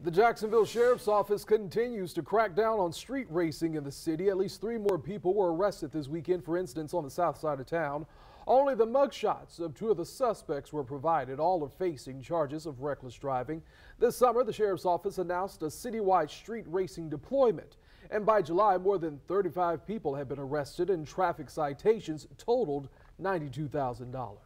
The Jacksonville Sheriff's Office continues to crack down on street racing in the city. At least three more people were arrested this weekend for incidents on the south side of town. Only the mugshots of two of the suspects were provided. All are facing charges of reckless driving. This summer, the Sheriff's Office announced a citywide street racing deployment. And by July, more than 35 people have been arrested and traffic citations totaled $92,000.